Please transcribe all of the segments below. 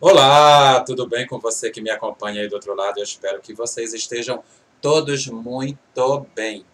Olá, tudo bem com você que me acompanha aí do outro lado? Eu espero que vocês estejam todos muito bem.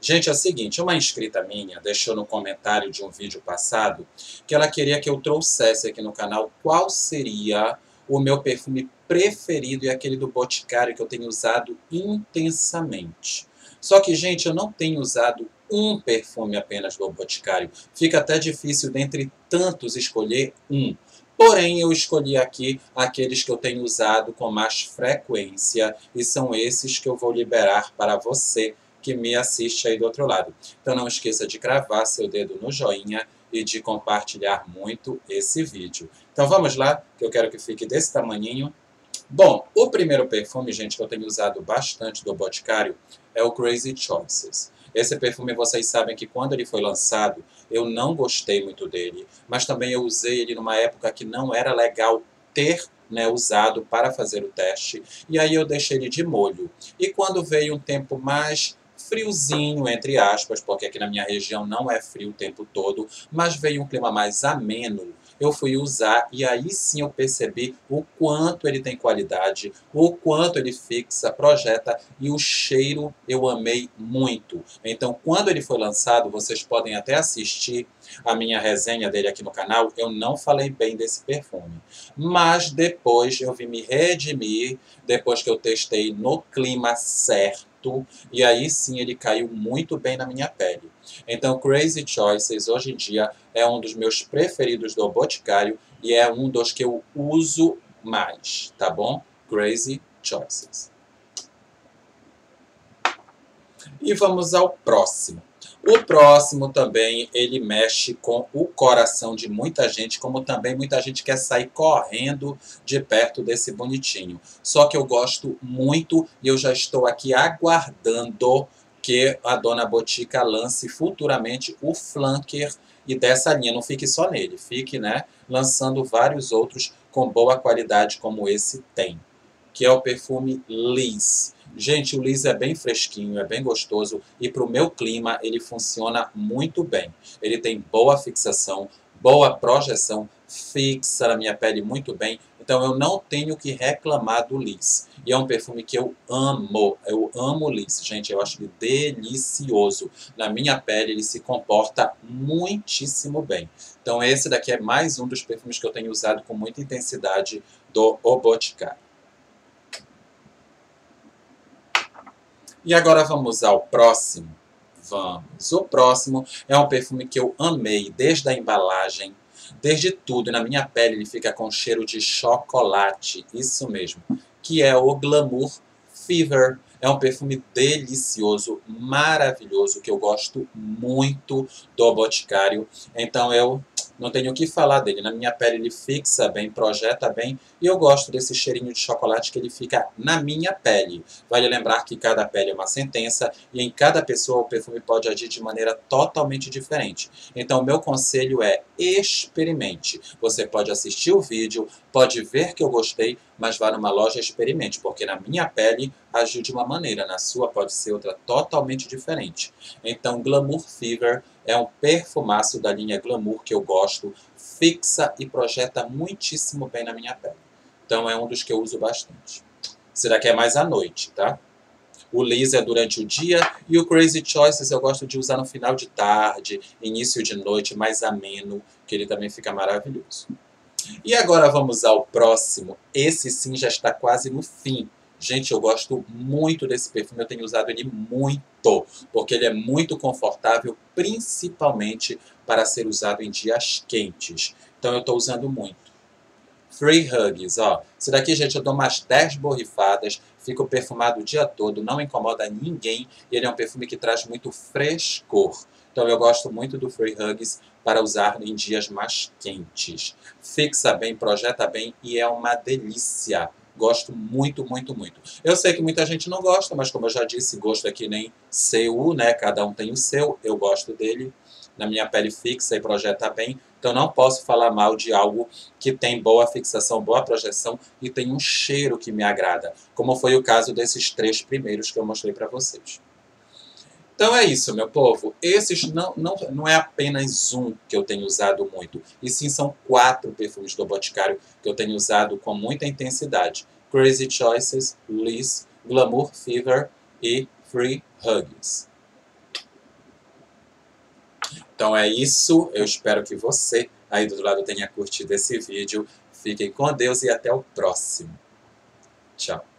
Gente, é o seguinte, uma inscrita minha deixou no comentário de um vídeo passado que ela queria que eu trouxesse aqui no canal qual seria o meu perfume preferido e aquele do Boticário que eu tenho usado intensamente. Só que, gente, eu não tenho usado um perfume apenas do Boticário. Fica até difícil, dentre tantos, escolher um. Porém, eu escolhi aqui aqueles que eu tenho usado com mais frequência e são esses que eu vou liberar para você que me assiste aí do outro lado. Então não esqueça de cravar seu dedo no joinha e de compartilhar muito esse vídeo. Então vamos lá, que eu quero que fique desse tamanhinho. Bom, o primeiro perfume, gente, que eu tenho usado bastante do Boticário é o Crazy Choices. Esse perfume, vocês sabem que quando ele foi lançado, eu não gostei muito dele, mas também eu usei ele numa época que não era legal ter né, usado para fazer o teste, e aí eu deixei ele de molho. E quando veio um tempo mais friozinho, entre aspas, porque aqui na minha região não é frio o tempo todo, mas veio um clima mais ameno, eu fui usar e aí sim eu percebi o quanto ele tem qualidade, o quanto ele fixa, projeta e o cheiro eu amei muito. Então, quando ele foi lançado, vocês podem até assistir a minha resenha dele aqui no canal, eu não falei bem desse perfume. Mas depois eu vim me redimir, depois que eu testei no clima certo, e aí sim ele caiu muito bem na minha pele. Então Crazy Choices hoje em dia é um dos meus preferidos do Boticário e é um dos que eu uso mais, tá bom? Crazy Choices. E vamos ao próximo. O próximo também, ele mexe com o coração de muita gente, como também muita gente quer sair correndo de perto desse bonitinho. Só que eu gosto muito e eu já estou aqui aguardando que a Dona Botica lance futuramente o flanker e dessa linha. Não fique só nele, fique né, lançando vários outros com boa qualidade como esse tem. Que é o perfume Liz. Gente, o Liz é bem fresquinho, é bem gostoso e para o meu clima ele funciona muito bem. Ele tem boa fixação, boa projeção, fixa na minha pele muito bem. Então eu não tenho que reclamar do Liz. E é um perfume que eu amo. Eu amo Liz, gente. Eu acho ele delicioso. Na minha pele ele se comporta muitíssimo bem. Então esse daqui é mais um dos perfumes que eu tenho usado com muita intensidade do O Boticário. E agora vamos ao próximo. Vamos. O próximo é um perfume que eu amei desde a embalagem, desde tudo. Na minha pele ele fica com cheiro de chocolate, isso mesmo, que é o Glamour Fever. É um perfume delicioso, maravilhoso, que eu gosto muito do Boticário. Então eu não tenho o que falar dele. Na minha pele ele fixa bem, projeta bem e eu gosto desse cheirinho de chocolate que ele fica na minha pele. Vale lembrar que cada pele é uma sentença e em cada pessoa o perfume pode agir de maneira totalmente diferente. Então, meu conselho é experimente. Você pode assistir o vídeo, pode ver que eu gostei, mas vá numa loja e experimente, porque na minha pele agiu de uma maneira, na sua pode ser outra totalmente diferente. Então, Glamour Fever é um perfumaço da linha Glamour que eu gosto, fixa e projeta muitíssimo bem na minha pele. Então é um dos que eu uso bastante. Esse daqui é mais à noite, tá? O Laser é durante o dia e o Crazy Choices eu gosto de usar no final de tarde, início de noite, mais ameno, que ele também fica maravilhoso. E agora vamos ao próximo. Esse sim já está quase no fim. Gente, eu gosto muito desse perfume, eu tenho usado ele muito, porque ele é muito confortável, principalmente para ser usado em dias quentes. Então eu estou usando muito. Free Hugs, ó. Esse daqui, gente, eu dou umas 10 borrifadas, fico perfumado o dia todo, não incomoda ninguém, e ele é um perfume que traz muito frescor. Então eu gosto muito do Free Hugs para usar em dias mais quentes. Fixa bem, projeta bem e é uma delícia. Gosto muito, muito, muito. Eu sei que muita gente não gosta, mas como eu já disse, gosto é que nem seu, né? Cada um tem o seu, eu gosto dele na minha pele fixa e projeta bem. Então não posso falar mal de algo que tem boa fixação, boa projeção e tem um cheiro que me agrada, como foi o caso desses três primeiros que eu mostrei para vocês. Então é isso, meu povo. Esses não, não, não é apenas um que eu tenho usado muito, e sim são quatro perfumes do Boticário que eu tenho usado com muita intensidade. Crazy Choices, Liz, Glamour Fever e Free Hugs. Então é isso. Eu espero que você aí do outro lado tenha curtido esse vídeo. Fiquem com Deus e até o próximo. Tchau.